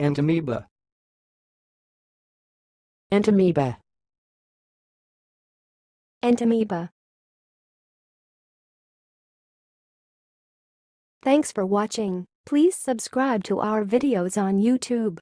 Entamoeba. Entamoeba. Entamoeba. Thanks for watching. Please subscribe to our videos on YouTube.